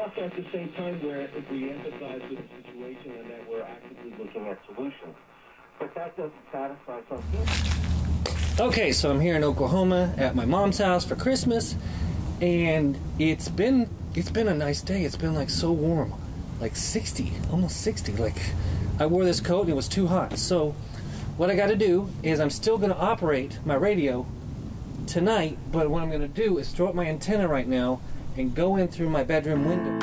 also at the same time we empathize with the situation and that we're actively looking at solutions. But that doesn't satisfy some. Okay, so I'm here in Oklahoma at my mom's house for Christmas, and it's been it's been a nice day. It's been like so warm, like 60, almost 60. Like I wore this coat and it was too hot. So what I got to do is I'm still going to operate my radio tonight, but what I'm going to do is throw up my antenna right now and go in through my bedroom window.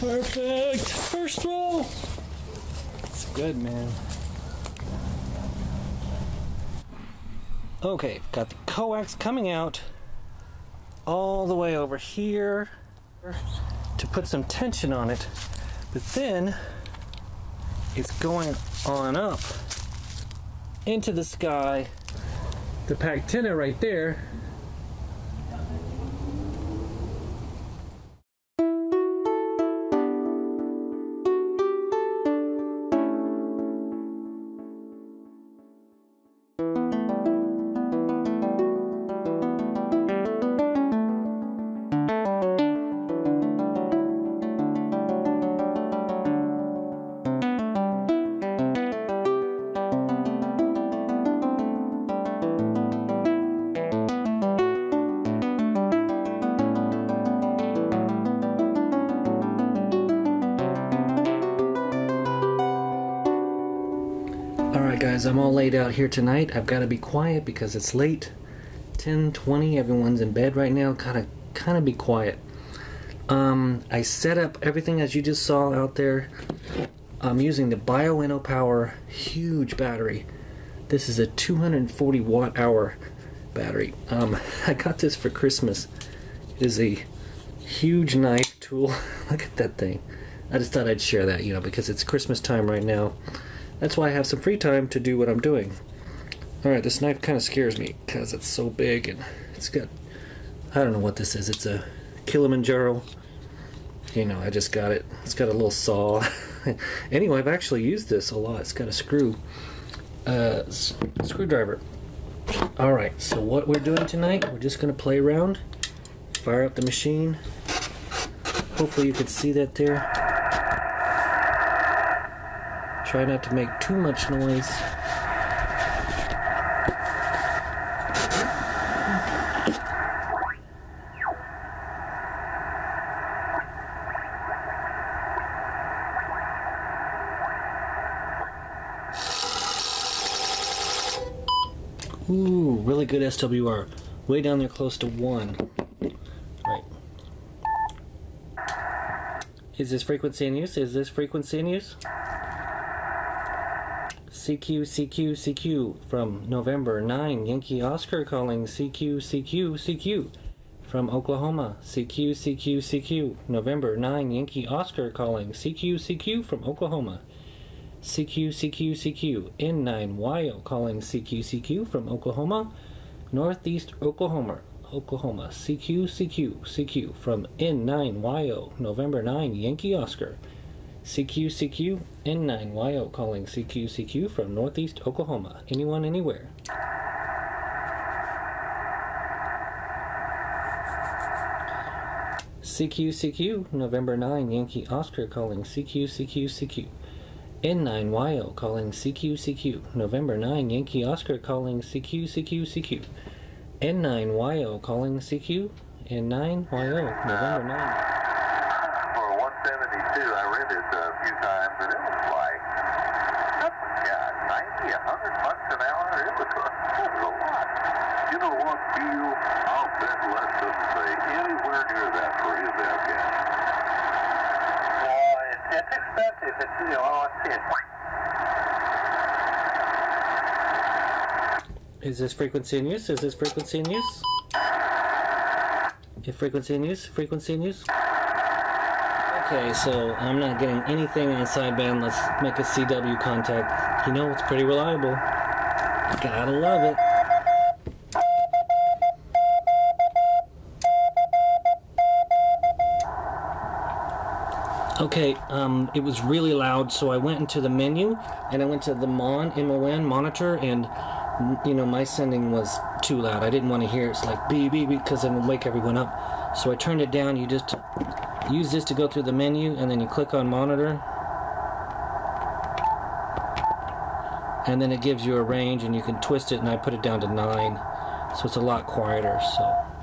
Perfect. First roll. It's good, man. Okay, got the coax coming out all the way over here to put some tension on it. But then it's going on up into the sky. The pactina right there Guys, I'm all laid out here tonight. I've got to be quiet because it's late. 10, 20, everyone's in bed right now. Gotta kind of be quiet. Um, I set up everything as you just saw out there. I'm using the Bioenno Power huge battery. This is a 240 watt hour battery. Um, I got this for Christmas. It is a huge knife tool. Look at that thing. I just thought I'd share that, you know, because it's Christmas time right now. That's why I have some free time to do what I'm doing. Alright, this knife kind of scares me because it's so big and it's got, I don't know what this is. It's a Kilimanjaro. You know, I just got it. It's got a little saw. anyway, I've actually used this a lot. It's got a screw, uh, screwdriver. Alright, so what we're doing tonight, we're just going to play around, fire up the machine. Hopefully you could see that there. Try not to make too much noise. Ooh, really good SWR. Way down there close to one. Right. Is this frequency in use? Is this frequency in use? CQ, CQ, CQ from November 9. Yankee Oscar calling CQ, CQ, CQ from Oklahoma. CQ, CQ, CQ. November 9. Yankee Oscar calling CQ, CQ from Oklahoma. CQ, CQ, CQ. N9YO calling CQ, CQ from Oklahoma. Northeast Oklahoma. Oklahoma. CQ, CQ, CQ from N9YO. November 9. Yankee Oscar. CQ, CQ, N9YO calling CQ, CQ from Northeast Oklahoma. Anyone, anywhere. CQ, CQ, November 9, Yankee Oscar calling CQ, CQ, CQ. N9YO calling CQ, CQ, November 9, Yankee Oscar calling CQ, CQ, CQ. N9YO calling CQ, N9YO, November 9. For 172, I rented a few times, and it was like, yeah, 90, 100 bucks an hour. It was, a, it was a lot. You know what, deal? I'll bet less than say anywhere near that for his Afghan. Well, it, it's expensive. It's, you know, I see it's, Is this frequency in use? Is this frequency in use? If frequency in use? Frequency in use? Okay, so I'm not getting anything on sideband. Let's make a CW contact. You know, it's pretty reliable. Gotta love it. Okay, um, it was really loud, so I went into the menu and I went to the Mon M-O-N monitor, and you know my sending was too loud. I didn't want to hear it. It's like beep beep because it would wake everyone up. So I turned it down. You just use this to go through the menu, and then you click on monitor, and then it gives you a range, and you can twist it. And I put it down to nine, so it's a lot quieter. So.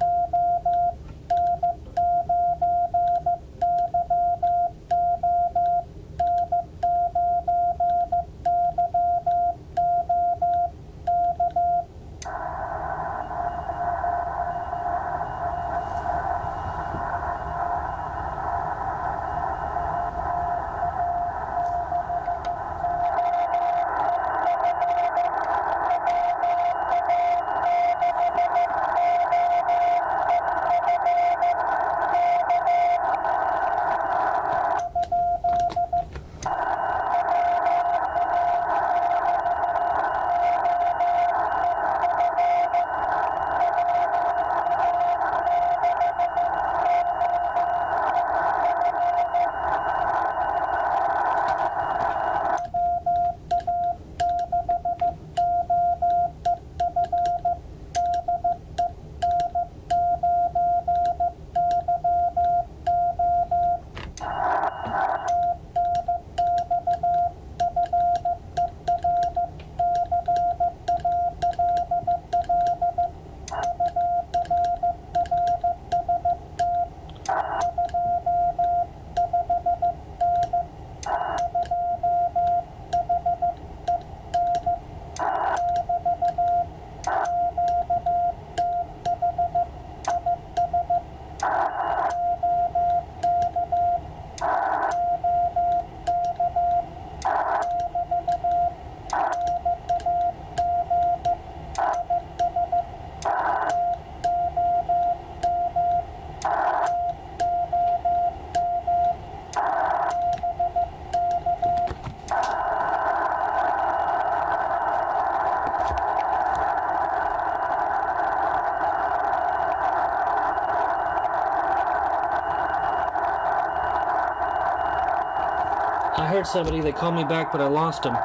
I heard somebody. They called me back, but I lost them.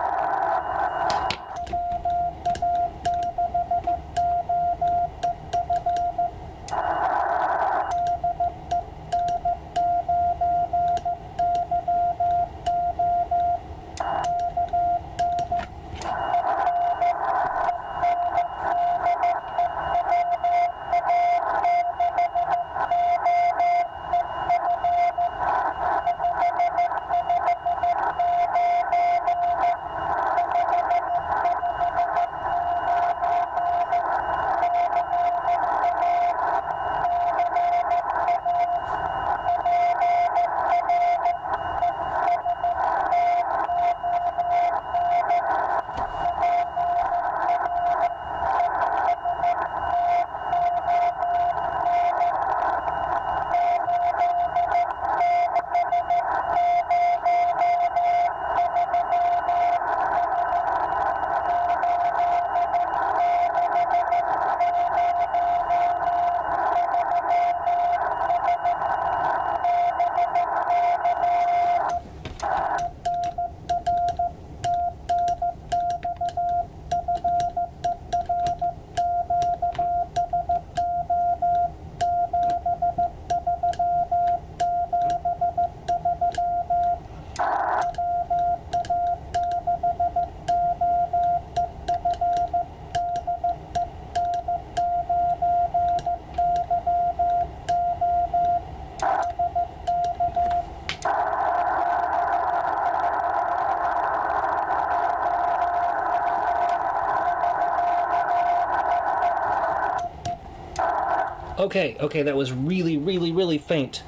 Okay, okay, that was really, really, really faint.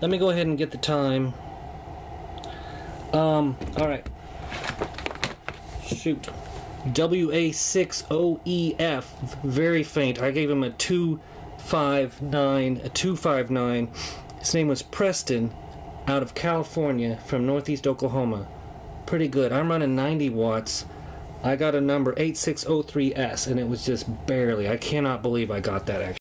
Let me go ahead and get the time. Um, alright. Shoot. WA6OEF, very faint. I gave him a 259, a 259. His name was Preston. out of California from Northeast Oklahoma. Pretty good. I'm running 90 watts. I got a number 8603S and it was just barely. I cannot believe I got that actually.